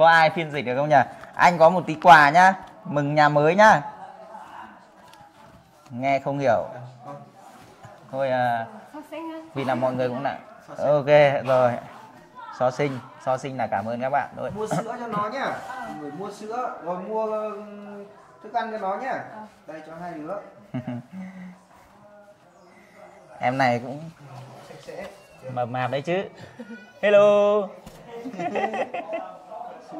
có ai phiên dịch được không nhỉ? Anh có một tí quà nhá. Mừng nhà mới nhá. Nghe không hiểu. Thôi à, vì là mọi người cũng đã ok rồi. So sinh so sinh là cảm ơn các bạn rồi mua sữa cho nó nhá. Người mua sữa rồi mua thức ăn cho nó nhá. Đây cho hai đứa. Em này cũng mập mạp đấy chứ. Hello Xin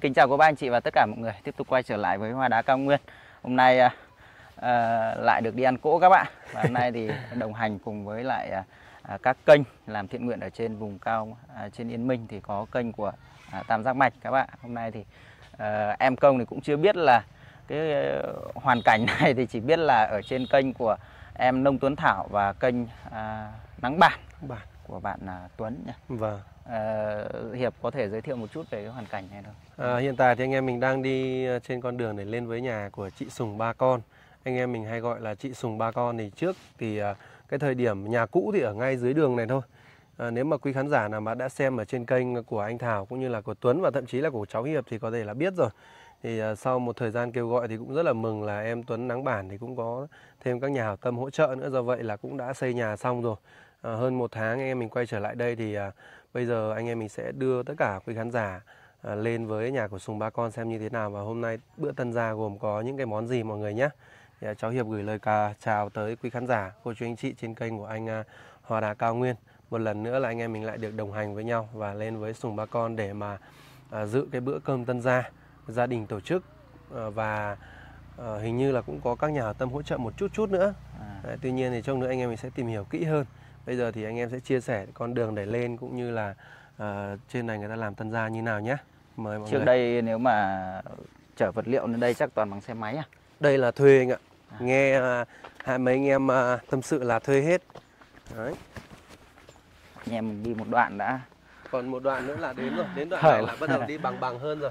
kính chào cô bác anh chị và tất cả mọi người. Tiếp tục quay trở lại với Hoa Đá Cao Nguyên. Hôm nay à, à, lại được đi ăn cỗ các bạn. Và hôm nay thì đồng hành cùng với lại à, à, các kênh làm thiện nguyện ở trên vùng cao à, trên Yên Minh Thì có kênh của à, Tam Giác Mạch các bạn. Hôm nay thì à, em công thì cũng chưa biết là cái à, hoàn cảnh này thì chỉ biết là ở trên kênh của em Nông Tuấn Thảo và kênh à, Nắng Bản Bản. của bạn à, Tuấn nhỉ Vâng. Ờ, Hiệp có thể giới thiệu một chút về cái hoàn cảnh này không? À, hiện tại thì anh em mình đang đi ờ, trên con đường để lên với nhà của chị Sùng Ba Con. Anh em mình hay gọi là chị Sùng Ba Con thì trước thì à, cái thời điểm nhà cũ thì ở ngay dưới đường này thôi. À, nếu mà quý khán giả nào mà đã xem ở trên kênh của anh Thảo cũng như là của Tuấn và thậm chí là của cháu Hiệp thì có thể là biết rồi. Thì à, sau một thời gian kêu gọi thì cũng rất là mừng là em Tuấn Nắng Bản thì cũng có thêm các nhà hảo tâm hỗ trợ nữa. Do vậy là cũng đã xây nhà xong rồi. À, hơn một tháng anh em mình quay trở lại đây thì à, bây giờ anh em mình sẽ đưa tất cả quý khán giả à, lên với nhà của Sùng Ba Con xem như thế nào và hôm nay bữa tân gia gồm có những cái món gì mọi người nhé. Thì, à, cháu Hiệp gửi lời cà, chào tới quý khán giả, cô chú anh chị trên kênh của anh à, Hòa Đá Cao Nguyên. Một lần nữa là anh em mình lại được đồng hành với nhau và lên với Sùng Ba Con để mà à, dự cái bữa cơm tân gia gia đình tổ chức à, và à, hình như là cũng có các nhà hảo tâm hỗ trợ một chút chút nữa. À. Đấy, tuy nhiên thì trong nữa anh em mình sẽ tìm hiểu kỹ hơn. Bây giờ thì anh em sẽ chia sẻ con đường để lên cũng như là à, trên này người ta làm tân gia như nào nhé. Mời mọi Trước người. đây nếu mà chở vật liệu lên đây chắc toàn bằng xe máy à? Đây là thuê anh ạ. Nghe à, hai mấy anh em à, tâm sự là thuê hết. Đấy. Anh em mình đi một đoạn đã Còn một đoạn nữa là đến rồi. Đến đoạn này là bắt đầu đi bằng bằng hơn rồi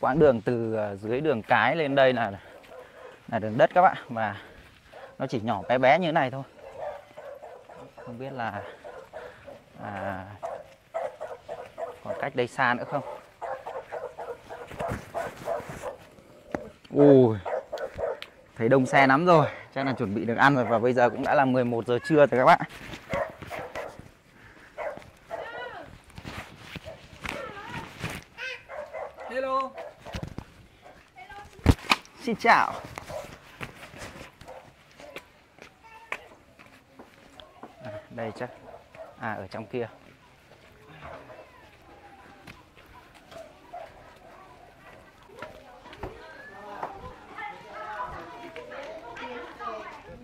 quãng đường từ ờ, dưới đường cái lên đây là là đường đất các bạn và nó chỉ nhỏ bé bé như thế này thôi. Không biết là à, còn cách đây xa nữa không? Ui, thấy đông xe lắm rồi, chắc là chuẩn bị được ăn rồi và bây giờ cũng đã là 11 giờ trưa rồi các bạn. Xin chào. À, đây chắc. À ở trong kia.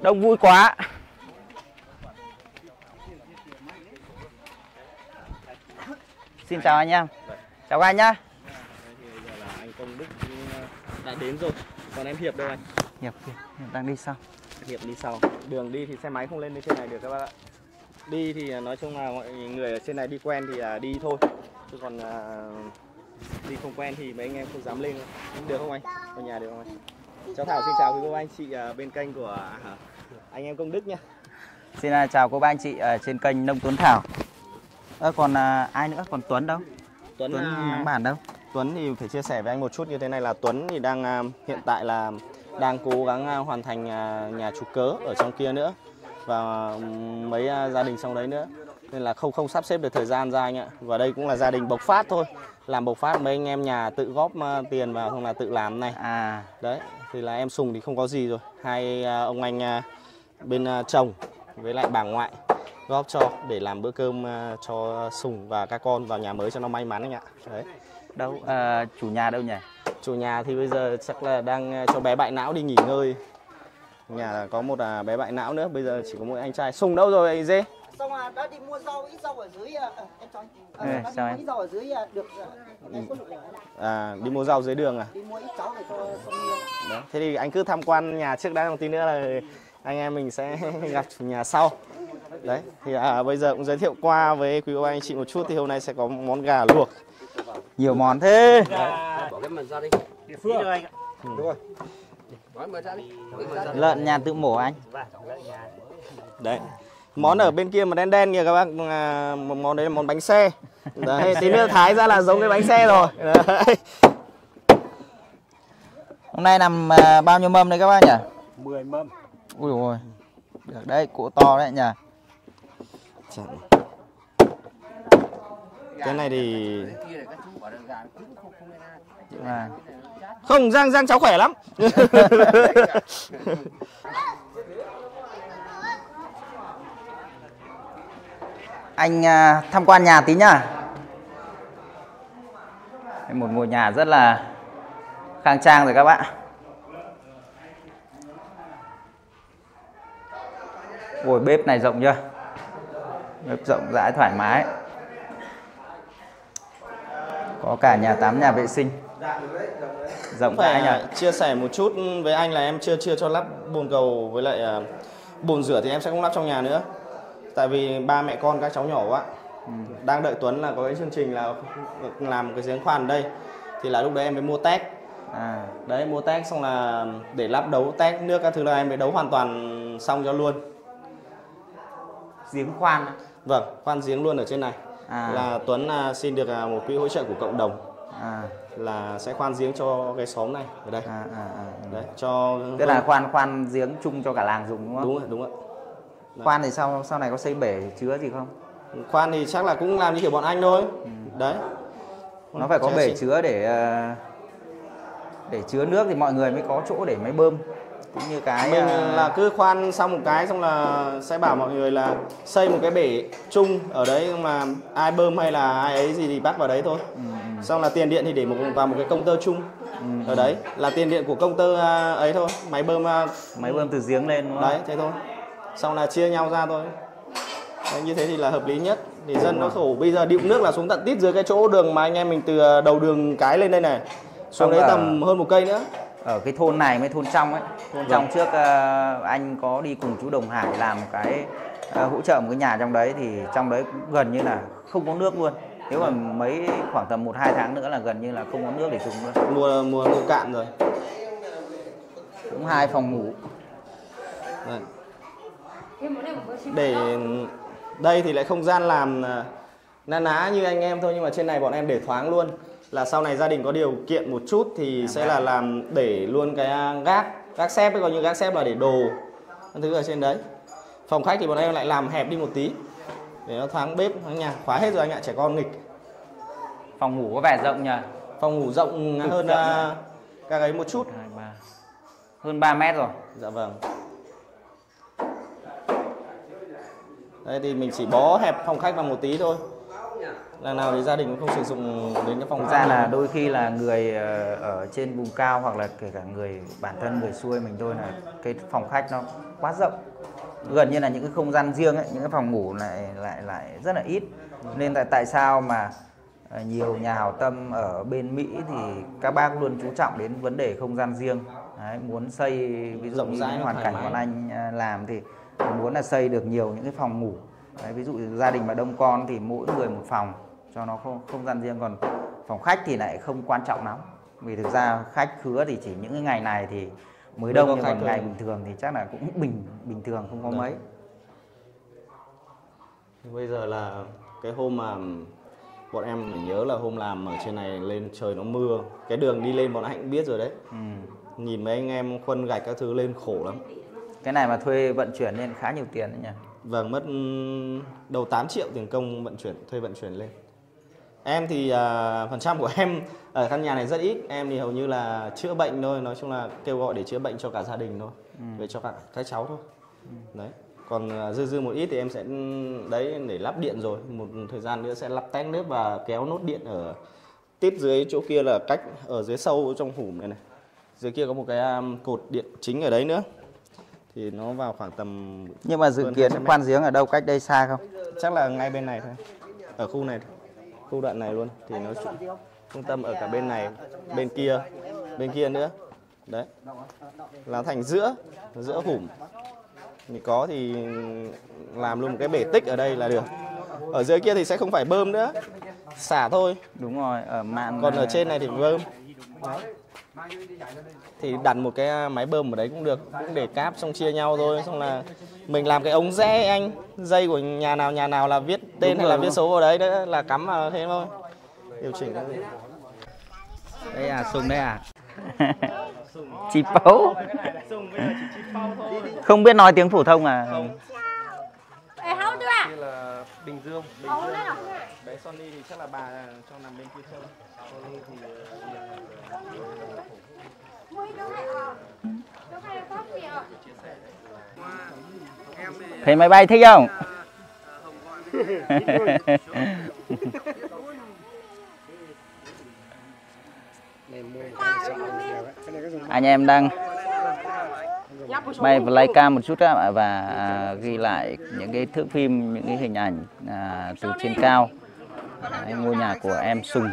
Đông vui quá. Xin chào anh em. Chào anh nhá. Dạ, anh công đức ừ, đã đến rồi còn em hiệp đâu anh Hiệp kia, Hiệp đang đi sau. hiệp đi sau đường đi thì xe máy không lên đến trên này được các bác ạ đi thì nói chung là mọi người ở trên này đi quen thì à, đi thôi chứ còn à, đi không quen thì mấy anh em không dám lên được không anh ở nhà được không anh cháu thảo xin chào quý cô anh chị à, bên kênh của à, anh em công đức nha Xin à, chào cô bác anh chị ở trên kênh Nông Tuấn Thảo. Ơ còn à, ai nữa? Còn Tuấn đâu? tuấn, Tuấn à, Nắng Bản đâu? Tuấn thì phải chia sẻ với anh một chút như thế này là Tuấn thì đang à, hiện tại là đang cố gắng à, hoàn thành à, nhà chủ cớ ở trong kia nữa và ừm, mấy gia đình trong đấy nữa. Nên là không không sắp xếp được thời gian ra anh ạ. Và đây cũng là gia đình bộc phát thôi. Làm bộc phát mấy anh em nhà tự góp tiền vào không là tự làm này. À, đấy thì là em sùng thì không có gì rồi. Hai ông anh bên chồng với lại bà ngoại góp cho để làm bữa cơm cho sùng và các con vào nhà mới cho nó may mắn anh ạ. Đấy đâu? À, chủ nhà đâu nhỉ? chủ nhà thì bây giờ chắc là đang ờ, cho bé bại não đi nghỉ ngơi nhà là có một à, bé bại não nữa bây giờ chỉ có mỗi anh trai sùng đâu rồi anh dê xong là đã đi mua rau ít rau ở dưới à, à, em cho anh à, Ừ, đã đi mua em? ít rau ở dưới à, được à, em có được à đi mua rau dưới đường à đi mua ít cháo để cho miên Đấy. thế thì anh cứ tham quan nhà trước đã một tí nữa là anh em mình sẽ gặp chủ nhà sau đấy thì à, bây giờ cũng giới thiệu qua với quý cô anh chị một chút thì hôm nay sẽ có món gà luộc Nhiều món thế. Lợn nhà tự mổ anh. đấy món ở bên kia mà đen đen kìa các bác à, món đấy là món bánh xe đấy tí nữa thái ra là giống cái bánh xe rồi đấy. Hôm nay làm à, bao nhiêu mâm đấy các bác nhỉ? 10 mâm. Ui ôi. Được đấy, cỗ to đấy nhỉ. Chậm. Cái này thì À. không giang giang cháu khỏe lắm Anh à, tham quan nhà tí nhá. Một ngôi nhà rất là khang trang rồi các bạn. Ôi bếp này rộng chưa? Bếp rộng rãi thoải mái. Có cả nhà tắm, nhà vệ sinh. Rộng phải nhỉ? chia sẻ một chút với anh là em chưa chưa cho lắp bồn cầu với lại à, bồn rửa thì em sẽ không lắp trong nhà nữa. Tại vì ba mẹ con các cháu nhỏ quá. Đang đợi Tuấn là có cái chương trình là làm một cái giếng khoan ở đây. Thì là lúc đấy em mới mua tét. À, đấy mua tét xong là để lắp đấu tét nước các thứ là em mới đấu hoàn toàn xong cho luôn. Giếng khoan. vâng khoan giếng luôn ở trên này À. là Tuấn à, xin được à, một quỹ hỗ trợ của cộng đồng À, là sẽ khoan giếng cho cái xóm này ở đây à, à, à. đấy cho Tức là khoan khoan giếng chung cho cả làng dùng đúng không? đúng rồi đúng rồi Khoan thì sau sau này có xây bể chứa gì không? khoan thì chắc là cũng làm như kiểu bọn anh thôi đấy Nó phải có Sẽ bể xin- chứa để ờ, để chứa nước thì mọi người mới có chỗ để máy bơm. Cũng như cái mình ờ, là cứ khoan xong một cái xong là sẽ bảo mọi người là xây một cái bể chung ở đấy là ai bơm hay là ai ấy gì thì bắt vào đấy thôi. Ừ, xong là tiền điện thì để một vào một cái công tơ chung ở đấy là tiền điện của công tơ à, ấy thôi máy bơm à, máy bơm từ giếng lên đúng không? đấy thế thôi. Xong là chia nhau ra thôi. Đấy, như thế thì là hợp lý nhất. Thì dân nó khổ. Bây giờ điệu nước là xuống tận tít dưới cái chỗ đường mà anh em mình từ à, đầu đường cái lên đây này. Xuống đấy tầm hơn một cây nữa Ở cái thôn này mới thôn trong ấy. Thôn trong trước ờ, anh có đi cùng chú Đồng Hải làm cái ờ, hỗ trợ một cái nhà trong đấy thì trong đấy cũng gần như là không có nước luôn. Nếu mà mấy khoảng tầm 1 2 tháng nữa là gần như là không có nước để dùng luôn. mùa mùa mùa cạn rồi Cũng hai phòng ngủ. Đấy. để đây thì lại không gian làm à, na ná như anh em thôi nhưng mà trên này bọn em để thoáng luôn là sau này gia đình có điều kiện một chút thì sẽ là làm để luôn cái à, gác gác xếp ấy coi như gác xếp là để đồ thứ ở trên đấy phòng khách thì bọn em lại làm hẹp đi một tí để nó thoáng bếp thoáng nhà khóa hết rồi anh ạ trẻ con nghịch Phòng ngủ có vẻ rộng nhỉ? phòng ngủ rộng hơn à, các ấy một chút 2 3 hơn 3 mét rồi. Dạ vâng. Đây thì mình chỉ bó hẹp phòng khách vào một tí thôi. Lần nào thì gia đình cũng không sử dụng đến cái phòng Thực ra là đôi khi là người ờ, ở trên vùng cao hoặc là kể cả người bản thân người xuôi mình thôi là cái phòng khách nó quá rộng. Gần như là những cái không gian riêng ấy, những cái phòng ngủ lại lại lại rất là ít. Nên tại tại sao mà ờ, nhiều nhà hảo tâm ở bên Mỹ thì các bác luôn chú trọng đến vấn đề không gian riêng. Đấy, muốn xây ví dụ Rộng như hoàn cảnh của anh ờ, làm thì muốn là xây được nhiều những cái phòng ngủ. Đấy, ví dụ gia đình mà đông con thì mỗi người một phòng cho nó không không gian riêng còn phòng khách thì lại không quan trọng lắm vì thực ra khách khứa thì chỉ những cái ngày này thì mới đông nhưng còn ngày bình thường thì chắc là cũng bình bình thường không có Đấy. mấy Bây giờ là cái hôm mà bọn em phải nhớ là hôm làm ở trên này lên trời nó mưa. Cái đường đi lên bọn anh biết rồi đấy. ừ. Nhìn mấy anh em khuân gạch các thứ lên khổ lắm. cái này mà thuê vận chuyển nên khá nhiều tiền đấy nhỉ Vâng, mất ừm, đầu 8 triệu tiền công vận chuyển, thuê vận chuyển lên. Em thì à, phần trăm của em ở căn nhà này rất ít, em thì hầu như là chữa bệnh thôi, nói chung là kêu gọi để chữa bệnh cho cả gia đình thôi, về cho cả các cháu thôi. Đấy. Còn à, dư dư một ít thì em sẽ đấy để lắp điện rồi, một thời gian nữa sẽ lắp tét nước và kéo nốt điện ở tiếp dưới chỗ kia là cách ở dưới sâu trong hủm này này. Dưới kia có một cái à, cột điện chính ở đấy nữa. Thì nó vào khoảng tầm nhưng mà dự kiến 200 mét. khoan giếng ở đâu cách đây xa không chắc là ngay bên này thôi ở khu này khu đoạn này luôn thì nó trung- tâm ở cả bên này bên kia bên kia nữa. Đấy. Là thành giữa giữa hủm thì có thì làm luôn một cái bể tích ở đây là được. Ở dưới kia thì sẽ không phải bơm nữa. Xả thôi. Đúng rồi ở mạn còn ở trên này thì bơm. Thì đặt một cái máy bơm ở đấy cũng được. Cũng để cáp xong chia nhau thôi xong là mình làm cái ống rẽ anh. Dây của nhà nào nhà nào là viết tên hay là viết số vào đấy đó là cắm vào thế thôi. Điều chỉnh đây à sùng đây à? Chị pấu. Không biết nói tiếng phổ thông à? À? Đây là Bình Dương. Bình đấy bé Sony thì chắc là bà cho nằm bên kia thôi Sony thì Mua đâu này à? Đâu này có gì à? Thấy máy bay thích không? Anh em đang bay flycam một chút á và à, ghi lại những cái thước phim những cái hình ảnh à, từ trên cao. Đấy, ngôi nhà của em Sùng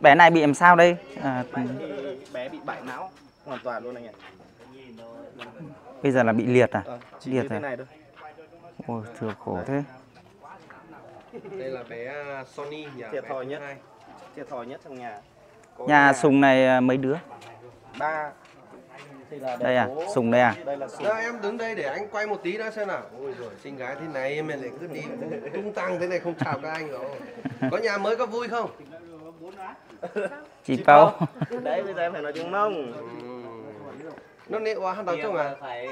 bé này bị làm sao đây? À, bé bị bại não. Hoàn toàn luôn anh ạ. Bây giờ là bị liệt à? Ờ, chỉ Liệt à? này thôi. Ôi thừa khổ thế. Đây là bé à, Sony nhà Thiệt thòi nhất. thiệt thòi nhất trong nhà. Có nhà Sùng này à, mấy đứa? Ba đây à. Sùng đây à đây là sùng Đó, em đứng đây để anh quay một tí đã xem nào. Ôi rồi xinh gái thế này em lại cứ đi tung tăng thế này không chào các anh rồi. Có nhà mới có vui không? chị Pau đấy bây giờ em phải nói tiếng mông Nó nệ quá hắn đào chung à? phải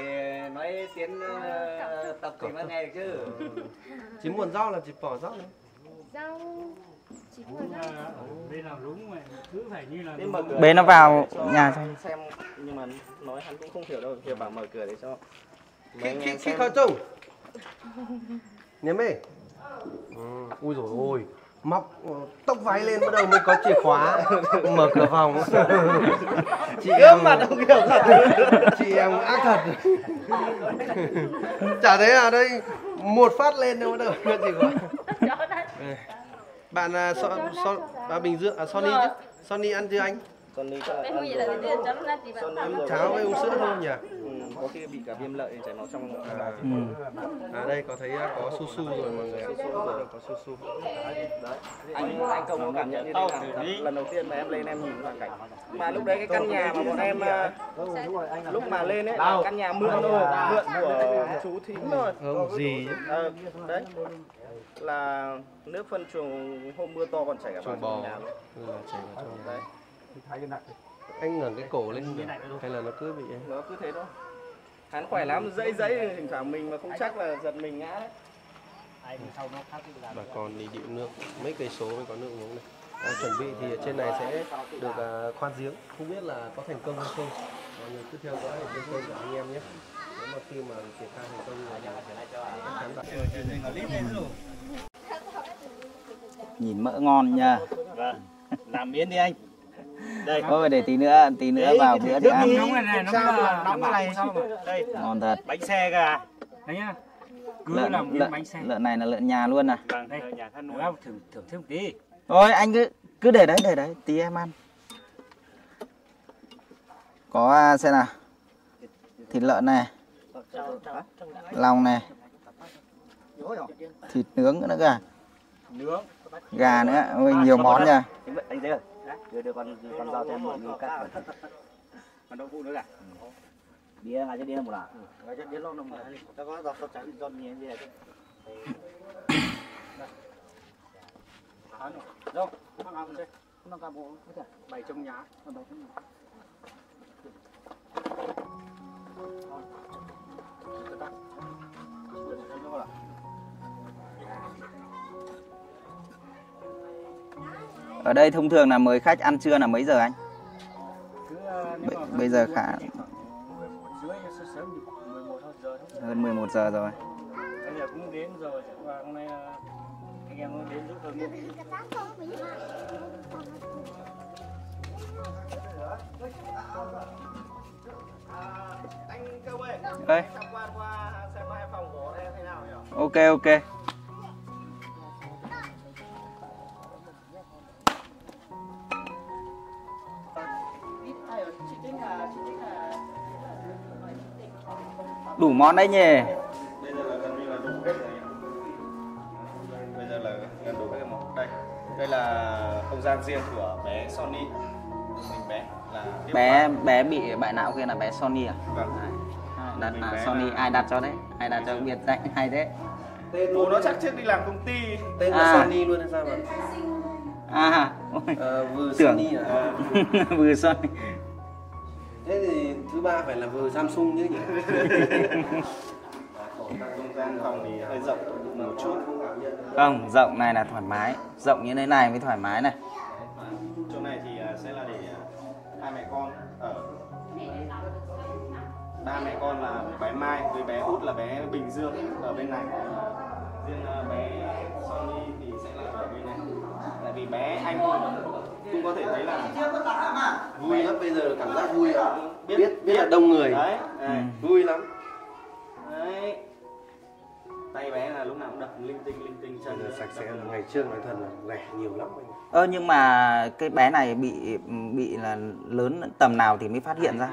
nói tiếng ờ, tập thì mới nghe được chứ Chỉ muốn rau là chỉ bỏ rau này. Rau Bế nó vào cho nhà anh xem nhưng mà nói hắn cũng không hiểu đâu hiểu bảo mở cửa để cho Khi khi khi khởi chung. Nhớ mê. Ừ. Ui rồi ôi. Móc ờ, tóc váy lên bắt đầu mới có chìa khóa mở cửa phòng chị em mặt không hiểu thật chị em ác thật chả thấy à đây một phát lên đâu bắt đầu có chìa khóa. Bạn à, so, so, à, bình dương à Sony chứ? Sony ăn chưa anh? Là Sony rồi. cháo với uống sữa thôi nhỉ? Ừ, có khi bị cả viêm lợi chảy máu trong à, ừ. à đây có thấy à, có su su rồi mọi người. ạ. có su su. Anh anh không có cảm nhận như thế nào? Lần đầu tiên mà em lên em nhìn hoàn cảnh. Mà lúc đấy cái căn nhà mà bọn em à, lúc mà lên ấy là căn nhà mượn thôi mượn của chú thím thôi không gì. Ờ, đấy là nước phân chuồng hôm mưa to còn chảy cả chuồng bò. nhà luôn. Ừ, là chảy vào trong đấy anh ngẩng cái cổ lên được hay là nó cứ bị nó cứ thế thôi. Hắn khỏe lắm dãy dãy thỉnh thoảng mình mà không chắc là giật mình ngã đấy. Bà con đi điệu nước mấy cây số mới có nước uống này à, chuẩn bị thì trên này sẽ được à, khoan giếng. Không biết là có thành công hay không. Mọi người cứ theo dõi kênh của anh em nhé. Nếu mà khi mà triển khai thành công thì chắc chắn là nhìn mỡ ngon nha Vâng. Làm miếng đi anh. Đây. Thôi để tí nữa tí nữa vào bữa để ăn nóng này này, nóng là nóng này sao mà. Đây, ngon thật bánh xe gà. Đấy nhá. Cứ lợn làm lợn, bánh xe. lợn này là lợn nhà luôn à Vâng, đây. Nhà thân nuôi. Thưởng thưởng thêm một tí. thôi anh cứ cứ để đấy để đấy tí em ăn có à, xem nào thịt lợn này lòng này thịt nướng nữa cả. Gà nữa ôi nhiều món nha Anh đây. Đưa đưa con con dao thêm một miếng cắt. Còn đậu phụ nữa cả. Bia ngài cho đi một là. Ngài cho đi lâu năm rồi. Cho có dọc trắng con nhé gì vậy. Đâu, mang ăn đây. Mang cả bộ. Bày trong nhà. Bày trong nhà. Ở đây thông thường là mời khách ăn trưa là mấy giờ anh? B- bây giờ khá hơn 11 giờ rồi. Bây giờ cũng đến rồi, hôm nay ờ, anh em đến giúp tôi. Anh Cơ ơi, ơi tham quan qua xem hai phòng của đây thế nào nhỉ? ok ok đủ món đấy nhỉ? Bây giờ là gần như là đủ hết rồi. Bây giờ là gần đủ hết rồi. Đây, đây là không gian riêng của bé Sony. Mình bé là tiếp bé bé bị bại não kia là bé Sony à? Vâng. đặt à, bé Sony là- ai đặt cho đấy? Ai đặt cho biệt danh hay đấy. Bố nó chắc trước đi làm công ty. tên À. là Sony luôn hay sao mà à. Ờ, vừa tưởng. Sony à. Vừa Sony phải là vừa Samsung chứ nhỉ Không gian phòng thì hơi rộng một chút. không rộng này là thoải mái rộng như thế này mới thoải mái này Chỗ này thì à, sẽ là để à, hai mẹ con ở. Ba mẹ con là bé Mai với bé Út là bé Bình Dương ở bên này. Riêng à, bé Sony thì sẽ là ở bên này. Tại vì bé anh cũng có thể thấy là vui lắm bây giờ cảm giác vui à biết biết biết là đông người. Đấy, đấy. vui lắm. Đấy. tay bé là lúc nào cũng đập linh tinh linh tinh chân sạch sẽ ngày trước nói thật là rẻ nhiều lắm anh ơ nhưng mà cái bé này bị bị là lớn tầm nào thì mới phát hiện ra?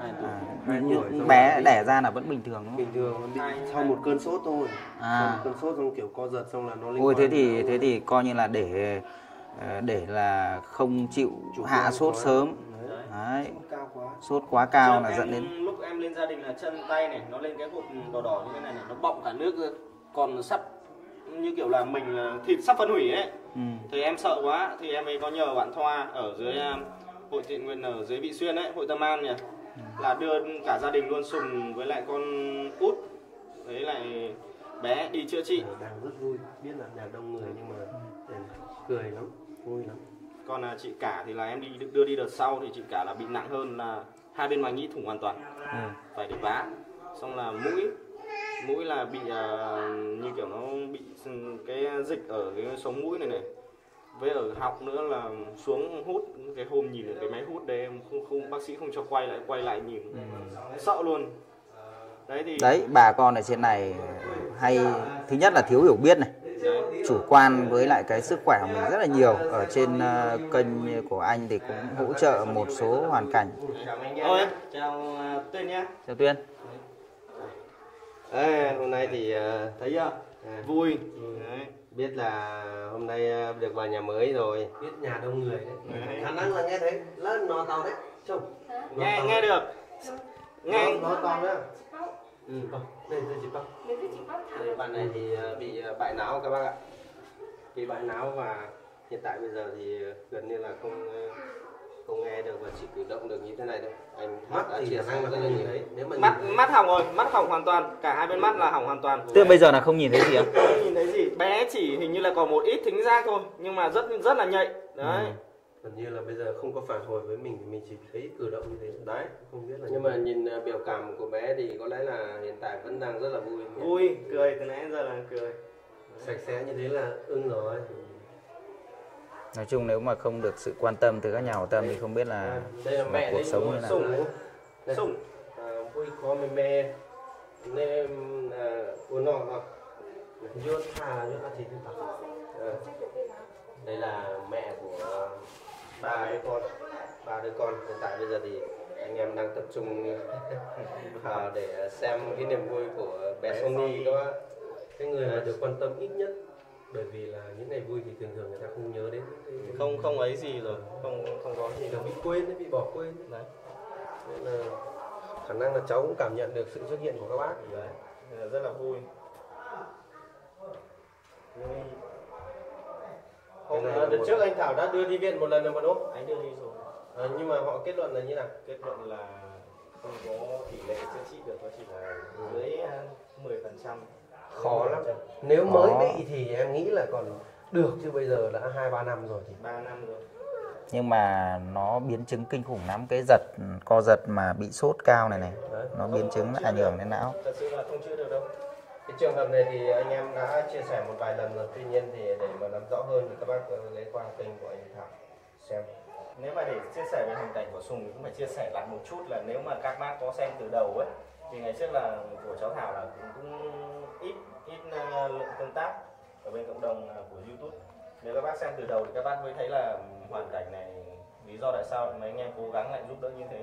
À, Hai như tuổi như rồi. bé đẻ ra là vẫn bình thường đúng không? Bình thường bị sau một cơn sốt thôi. À. sau một cơn sốt xong kiểu co giật xong là nó linh ôi thế thì thế thì coi như là để ờ, để là không chịu Chủ hạ sốt sớm Đấy. cao quá. Sốt quá cao Trước là em- dẫn đến lúc em lên gia đình là chân tay này nó lên cái cục đỏ đỏ như thế này này nó bọng cả nước còn sắp như kiểu là mình là thịt sắp phân hủy ấy. Ừ. thì em sợ quá thì em mới có nhờ bạn Thoa ở dưới um, hội thiện nguyện ở dưới Vị Xuyên ấy hội Tâm An nhỉ. Là đưa cả gia đình luôn sùng với lại con út với lại bé đi chữa trị. Đang rất vui. Biết là nhà đông người nhưng mà để cười lắm vui lắm còn à, chị cả thì là em đi đưa đi đợt sau thì chị cả là bị nặng hơn là hai bên màng nhĩ thủng hoàn toàn. Ừ. phải để vá. Xong là mũi mũi là bị à, như kiểu nó bị s- cái dịch ở cái sống mũi này này. Với ở họng nữa là xuống hút cái hôm nhìn được cái máy hút đấy em không, không bác sĩ không cho quay lại quay lại nhìn. Sợ luôn. Đấy thì đấy bà con ở trên này hay thứ nhất là thiếu hiểu biết này. Chủ quan với lại cái sức khỏe của mình rất là nhiều. Ở trên ờ, kênh của anh thì cũng hỗ trợ một số hoàn cảnh. Thôi, chào à, tên nhé chào tuyên. À, hôm nay thì ờ, thấy chưa? Vui. đấy. biết là hôm nay ờ, được vào nhà mới rồi. Biết nhà đông người đấy. Đấy. khả năng là nghe thấy lớn nó to đấy. Trông nghe nghe được. Nghe. Nó to đấy ừ đây đây chị Bắc. Đây bạn này thì ờ, bị ờ, bại não các bác ạ. Bị bại não và hiện tại bây giờ thì gần như là không ờ, không nghe được và chỉ cử động được như thế này thôi. Anh Mắt đã năng là rất không là nhìn nhiều. thấy. nếu mà mắt nhìn mắt hỏng rồi mắt hỏng hoàn toàn. Cả hai bên mắt là hỏng hoàn toàn. Tức bây giờ là không nhìn thấy gì ạ? không nhìn thấy gì. Bé chỉ hình như là còn một ít thính giác thôi nhưng mà rất rất là nhạy. Đấy gần như là bây giờ không có phản hồi với mình thì mình chỉ thấy cử động như thế. Đấy không biết là nhưng mà nhìn à, biểu cảm của bé thì có lẽ là hiện tại vẫn đang rất là vui. Vui cười từ nãy giờ là cười. Sạch sẽ như thế là ưng rồi. Nói chung nếu mà không được sự quan tâm từ các nhà hảo tâm thì không biết là, đây là là mẹ cuộc sống như nào. sung sung à, vui có mẹ mẹ nên à, uốn nọ hoặc vô thà vô thà thì đây là mẹ của ba đứa con. Ba đứa con. Hiện tại bây giờ thì anh em đang tập trung vào để xem cái niềm vui của bé Sony các bác cái người mà được quan tâm ít nhất bởi vì là những ngày vui thì thường thường người ta không nhớ đến cái- không không ấy gì rồi. Không không có gì. Đâu bị quên đấy, bị bỏ quên. Đấy. Nên là khả năng là cháu cũng cảm nhận được sự xuất hiện của các bác. Đấy. Rất là vui Cái này là đợt trước anh Thảo đã đưa đi viện một lần rồi mà đúng không? anh đưa đi rồi À, nhưng mà họ kết luận là như nào? kết luận là không có tỷ lệ chữa trị được nó chỉ là dưới à, 10 phần trăm Khó lắm. Nếu Khó. mới bị thì em nghĩ là còn được chứ bây giờ đã hai ba năm rồi thì 3 năm rồi Nhưng mà nó biến chứng kinh khủng lắm cái giật co giật mà bị sốt cao này này. Đấy. Nó biến chứng ảnh hưởng đến não. thật sự là không chữa được đâu cái trường hợp này thì anh em đã chia sẻ một vài lần rồi. Tuy nhiên thì để mà làm rõ hơn thì các bác lấy ghé qua kênh của anh Thảo xem. Nếu mà để chia sẻ về hình cảnh của Sùng thì cũng phải chia sẻ lại một chút là nếu mà các bác có xem từ đầu ấy thì ngày trước là của cháu Thảo là cũng, cũng ít ít ờ, lượng tương tác ở bên cộng đồng ờ, của YouTube. Nếu các bác xem từ đầu thì các bác mới thấy là hoàn cảnh này lý do tại sao mấy anh em cố gắng lại giúp đỡ như thế.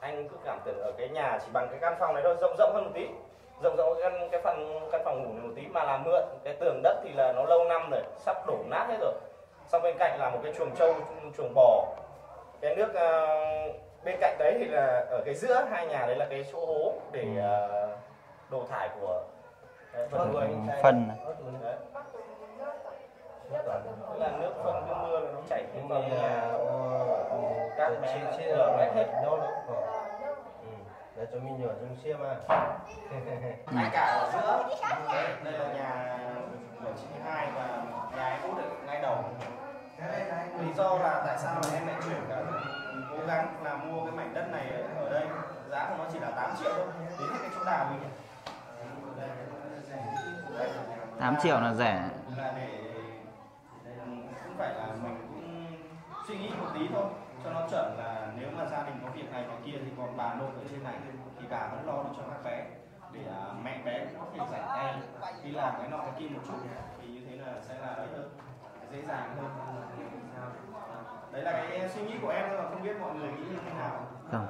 Anh cứ cảm tưởng ở cái nhà chỉ bằng cái căn phòng này thôi rộng rộng hơn một tí rộng rộng cái căn cái phần căn phòng ngủ này một tí mà làm mượn cái tường đất thì là nó lâu năm rồi sắp đổ nát hết rồi. Xong bên cạnh là một cái chuồng trâu chuồng bò. Cái nước ờ, bên cạnh đấy thì là ở cái giữa hai nhà đấy là cái chỗ hố để ờ, đồ thải của đấy, vật nuôi Phân. đấy. Là nước phân nước mưa nó chảy vào nhà. các nó lở loét hết đâu để cho mình nhỏ trong xe mà. Ngay cả ở giữa. Đây là nhà của chị hai và nhà em út ở ngay đầu. Lý do là tại sao là em lại chuyển cả cố gắng là mua cái mảnh đất này ở đây. Giá của nó chỉ là 8 triệu thôi. Đến hết cái chỗ đào mình 8 triệu là rẻ. là để cũng phải là mình cũng suy nghĩ một tí thôi cho nó chuẩn là nếu mà gia đình có việc này việc kia thì còn bà nội ở trên này thì bà vẫn lo được cho các bé để à, mẹ bé cũng có thể rảnh tay đi làm cái nọ cái kia một chút thì như thế là sẽ là ấy hơn dễ dàng hơn đấy là cái suy nghĩ của em thôi mà không biết mọi người nghĩ như thế nào Không.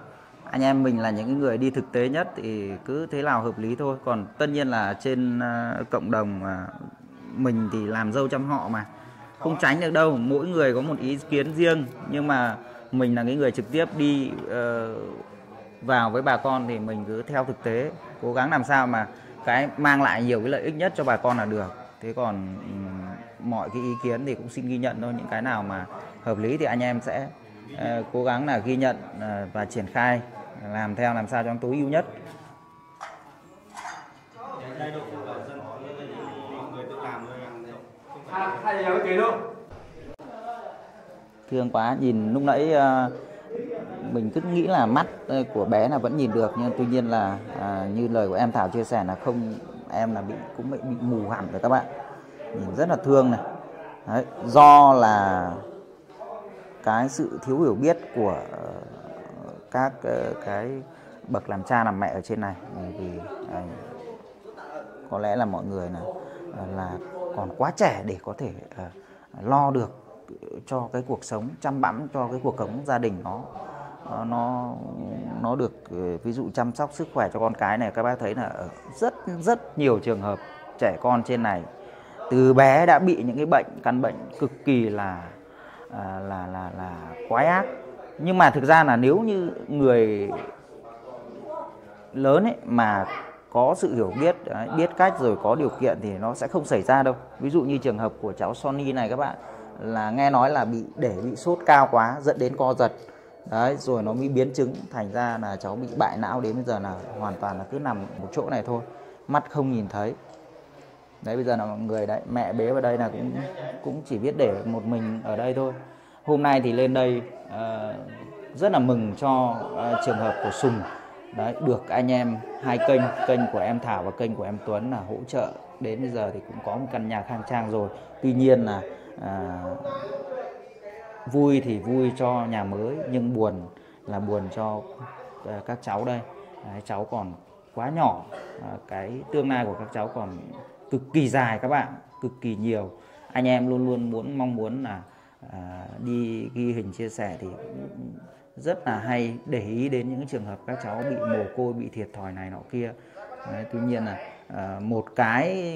Anh em mình là những cái người đi thực tế nhất thì cứ thế nào hợp lý thôi. Còn tất nhiên là trên ờ, cộng đồng mà mình thì làm dâu trăm họ mà. Không tránh được đâu, mỗi người có một ý kiến riêng nhưng mà mình là cái người trực tiếp đi ờ, vào với bà con thì mình cứ theo thực tế, cố gắng làm sao mà cái mang lại nhiều cái lợi ích nhất cho bà con là được. Thế còn mọi cái ý kiến thì cũng xin ghi nhận thôi, những cái nào mà hợp lý thì anh em sẽ ờ, cố gắng là ghi nhận ờ, và triển khai làm theo làm sao cho nó tối ưu nhất. đây đâu cũng là dân mọi người tự làm thôi không hai hai giờ tiền luôn thương quá. Nhìn lúc nãy ờ, mình cứ nghĩ là mắt ờ, của bé là vẫn nhìn được nhưng tuy nhiên là à, như lời của em Thảo chia sẻ là không em là bị cũng bị, bị mù hẳn rồi các bạn. Nhìn rất là thương này. Đấy, do là cái sự thiếu hiểu biết của ờ, các cái bậc làm cha làm mẹ ở trên này. Vì, à, có lẽ là mọi người là là còn quá trẻ để có thể ờ, lo được cho cái cuộc sống chăm bẵm cho cái cuộc sống gia đình nó ờ, nó nó, được ờ, ví dụ chăm sóc sức khỏe cho con cái này các bác thấy là rất rất nhiều trường hợp trẻ con trên này từ bé đã bị những cái bệnh căn bệnh cực kỳ là là là là là quái ác. Nhưng mà thực ra là nếu như người lớn ấy mà có sự hiểu biết biết cách rồi có điều kiện thì nó sẽ không xảy ra đâu. Ví dụ như trường hợp của cháu Sony này các bạn là nghe nói là bị để bị sốt cao quá dẫn đến co giật. Đấy rồi nó mới biến chứng thành ra là cháu bị bại não đến bây giờ là hoàn toàn là cứ nằm một chỗ này thôi mắt không nhìn thấy. Đấy bây giờ là mọi người đấy mẹ bế vào đây là cũng cũng chỉ biết để một mình ở đây thôi. Hôm nay thì lên đây uh, rất là mừng cho uh, trường hợp của Sùng. Đấy được anh em hai kênh kênh của em Thảo và kênh của em Tuấn là hỗ trợ. Đến bây giờ thì cũng có một căn nhà khang trang rồi. Tuy nhiên là à, vui thì vui cho nhà mới nhưng buồn là buồn cho à, các cháu đây. À, cháu còn quá nhỏ à, cái tương lai của các cháu còn cực kỳ dài các bạn cực kỳ nhiều. Anh em luôn luôn muốn mong muốn là à, đi ghi hình chia sẻ thì rất là hay để ý đến những trường hợp các cháu bị mồ côi bị thiệt thòi này nọ kia. Đấy, tuy nhiên là à, một cái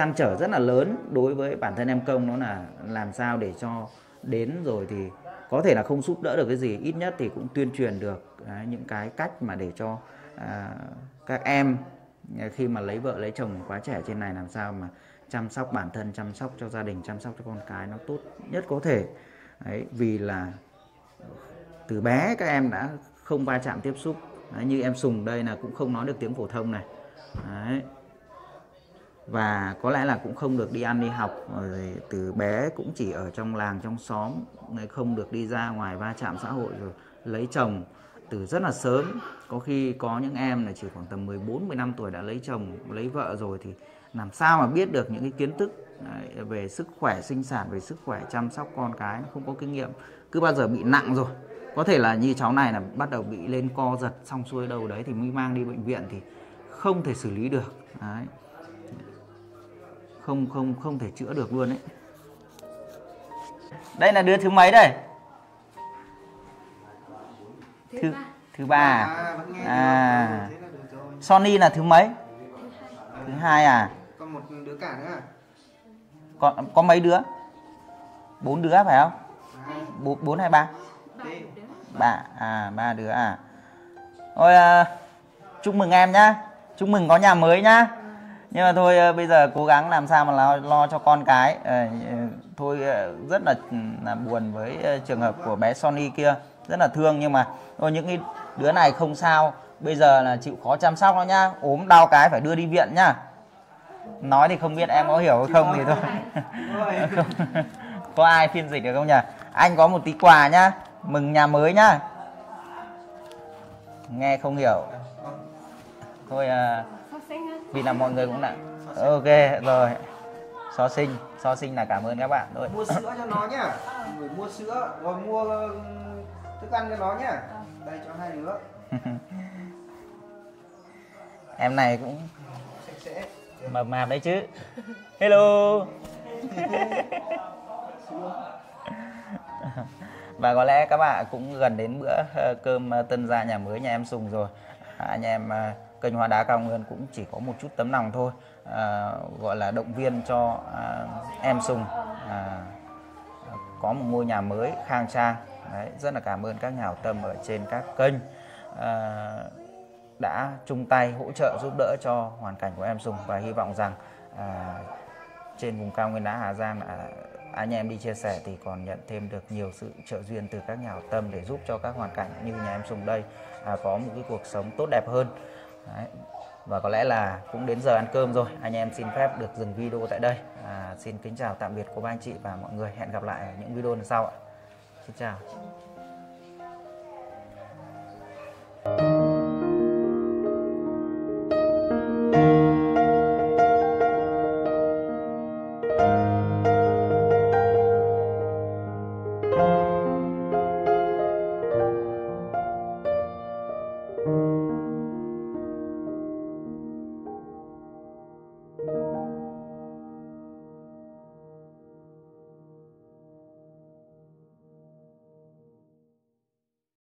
trăn trở rất là lớn đối với bản thân em công nó là làm sao để cho đến rồi thì có thể là không giúp đỡ được cái gì ít nhất thì cũng tuyên truyền được đấy, những cái cách mà để cho à, các em à, khi mà lấy vợ lấy chồng quá trẻ trên này làm sao mà chăm sóc bản thân chăm sóc cho gia đình chăm sóc cho con cái nó tốt nhất có thể. Đấy, vì là từ bé các em đã không va chạm tiếp xúc. Đấy, như em sùng đây là cũng không nói được tiếng phổ thông này. Đấy và có lẽ là cũng không được đi ăn, đi học ờ, rồi từ bé cũng chỉ ở trong làng, trong xóm không được đi ra ngoài va chạm xã hội rồi lấy chồng từ rất là sớm. Có khi có những em là chỉ khoảng tầm 14 15 tuổi đã lấy chồng, lấy vợ rồi thì làm sao mà biết được những cái kiến thức về sức khỏe sinh sản, về sức khỏe chăm sóc con cái không có kinh nghiệm. Cứ bao giờ bị nặng rồi. Có thể là như cháu này là bắt đầu bị lên co giật xong xuôi đầu đấy thì mới mang đi bệnh viện thì không thể xử lý được, đấy không không không thể chữa được luôn đấy đây là đứa thứ mấy đây? Thứ thứ ba. à, à. Sony là thứ mấy? Thứ hai à? Còn một đứa cả nữa à? có có mấy đứa? Bốn đứa phải không? Bốn bốn hay ba? Ba à ba đứa à. Thôi à, chúc mừng em nhá. Chúc mừng có nhà mới nhá nhưng mà thôi à, bây giờ cố gắng làm sao mà lo, lo cho con cái. À, thôi à, rất là là buồn với trường hợp của bé Sony kia. Rất là thương nhưng mà thôi những cái đứa này không sao. Bây giờ là chịu khó chăm sóc nó nhá. Ốm đau cái phải đưa đi viện nhá. Nói thì không biết em có hiểu hay không thì thôi. Không. có ai phiên dịch được không nhỉ? Anh có một tí quà nhá. Mừng nhà mới nhá. Nghe không hiểu. Thôi à, vì là mọi người cũng đã ok rồi. So sinh. So sinh là cảm ơn các bạn thôi mua sữa cho nó nhá. Người mua sữa rồi mua thức ăn cho nó nhá. Đây cho hai đứa. Em này cũng mập mạp đấy chứ. Hello. Và có lẽ các bạn cũng gần đến bữa ờ, cơm ờ, tân gia nhà mới nhà em sùng rồi. À, anh em ờ, kênh hoa đá cao nguyên cũng chỉ có một chút tấm lòng thôi à, gọi là động viên cho à, em sùng à, có một ngôi nhà mới khang trang. Đấy, rất là cảm ơn các nhà hảo tâm ở trên các kênh à, đã chung tay hỗ trợ giúp đỡ cho hoàn cảnh của em Sùng và hy vọng rằng à, trên vùng cao Nguyên Đá Hà Giang à, anh em đi chia sẻ thì còn nhận thêm được nhiều sự trợ duyên từ các nhà hảo tâm để giúp cho các hoàn cảnh như nhà em Sùng đây à, có một cái cuộc sống tốt đẹp hơn. Đấy. và có lẽ là cũng đến giờ ăn cơm rồi. Anh em xin phép được dừng video tại đây. À, xin kính chào tạm biệt cô ba anh chị và mọi người. Hẹn gặp lại ở những video lần sau ạ. Xin chào.